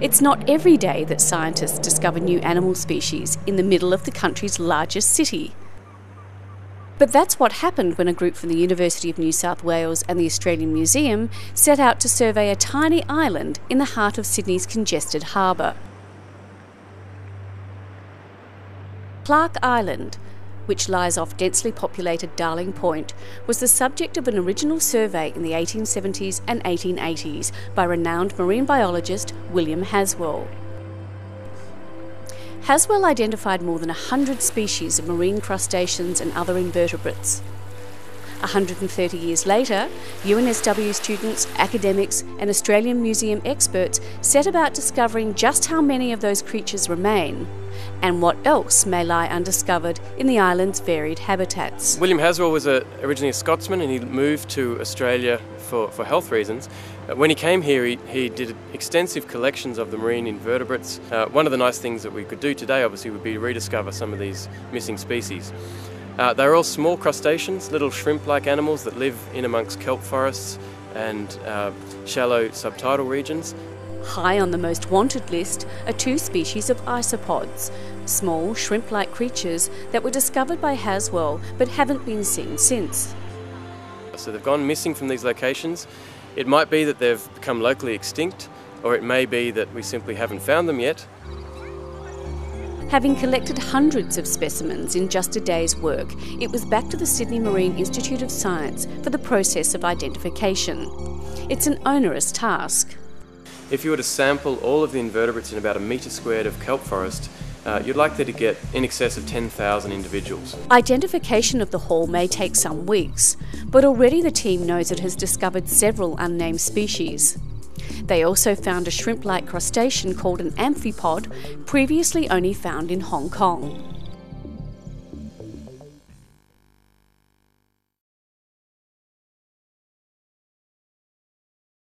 It's not every day that scientists discover new animal species in the middle of the country's largest city. But that's what happened when a group from the University of New South Wales and the Australian Museum set out to survey a tiny island in the heart of Sydney's congested harbour. Clark Island, which lies off densely populated Darling Point, was the subject of an original survey in the 1870s and 1880s by renowned marine biologist William Haswell. Haswell identified more than 100 species of marine crustaceans and other invertebrates. 130 years later, UNSW students, academics, and Australian Museum experts set about discovering just how many of those creatures remain and what else may lie undiscovered in the island's varied habitats. William Haswell was a, originally a Scotsman and he moved to Australia for, for health reasons. Uh, when he came here, he, he did extensive collections of the marine invertebrates. Uh, one of the nice things that we could do today, obviously, would be to rediscover some of these missing species. Uh, they're all small crustaceans, little shrimp-like animals that live in amongst kelp forests and uh, shallow subtidal regions. High on the most wanted list are two species of isopods, small shrimp-like creatures that were discovered by Haswell but haven't been seen since. So they've gone missing from these locations. It might be that they've become locally extinct, or it may be that we simply haven't found them yet, Having collected hundreds of specimens in just a day's work, it was back to the Sydney Marine Institute of Science for the process of identification. It's an onerous task. If you were to sample all of the invertebrates in about a metre squared of kelp forest, uh, you're likely to get in excess of 10,000 individuals. Identification of the haul may take some weeks, but already the team knows it has discovered several unnamed species. They also found a shrimp like crustacean called an amphipod, previously only found in Hong Kong.